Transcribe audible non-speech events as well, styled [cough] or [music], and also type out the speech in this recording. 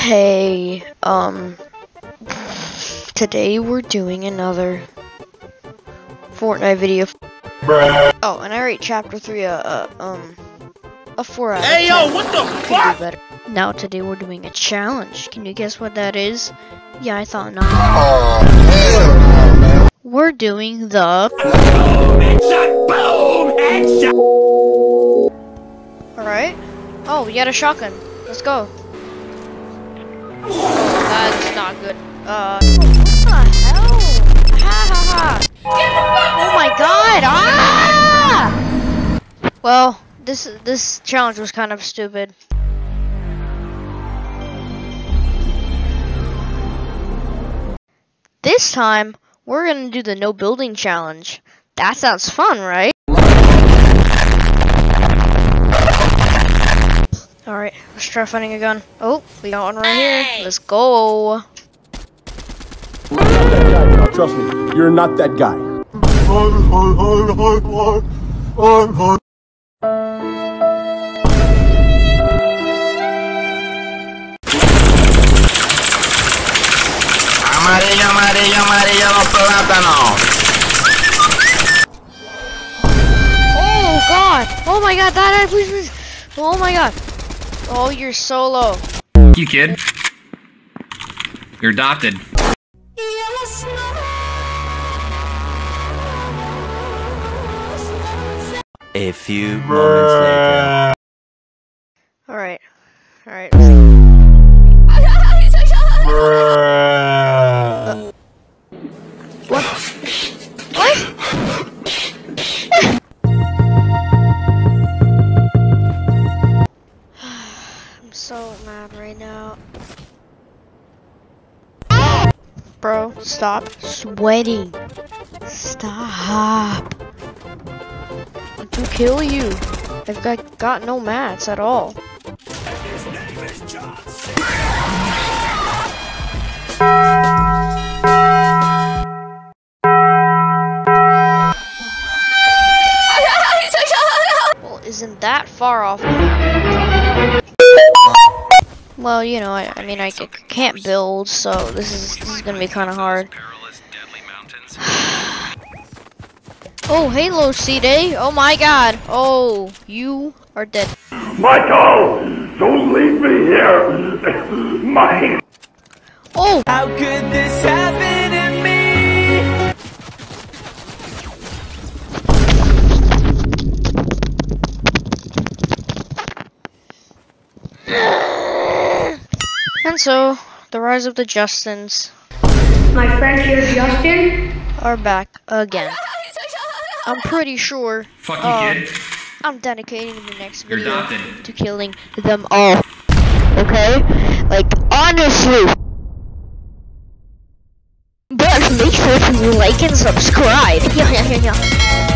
Hey, um, today we're doing another Fortnite video. Oh, and I rate Chapter 3 a, uh, um, a 4 out Hey yo, what the fuck? Now today we're doing a challenge. Can you guess what that is? Yeah, I thought not. Oh, hell no, man. We're doing the... Headshot, boom, headshot. Alright. Oh, we got a shotgun. Let's go. That's not good. Uh, what the hell? Ha ha ha! Oh my god! Ah! Well, this this challenge was kind of stupid. This time, we're gonna do the no building challenge. That sounds fun, right? Alright, let's try finding a gun. Oh, we got one right here. Let's go. Trust me, you're not that guy. Amarillo, amarillo, amarillo, los plátanos. Oh god! Oh my god, that please, please. Oh my god. Oh, you're solo. you, kid. You're adopted. A few moments later. Alright. Alright. So mad right now. Bro, stop sweating. Stop. To kill you. I've got, got no mats at all. Well, isn't that far off? Well, you know, I, I mean, I can't build, so this is this is gonna be kind of hard. [sighs] oh, Halo C Day! Oh my God! Oh, you are dead. Michael, don't leave me here. [laughs] My Oh, How could this happen to me? [sighs] [sighs] and so the rise of the Justins My friend here, Justin. are back again. I'm pretty sure Fuck you, Uh, kid. I'm dedicating the next You're video adopted. to killing them all. Okay? Like, honestly. But make sure to like and subscribe. Yeah, yeah, yeah, yeah.